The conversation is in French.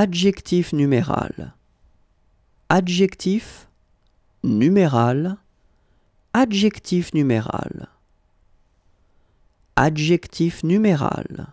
Adjectif numéral. Adjectif numéral. Adjectif numéral. Adjectif numéral.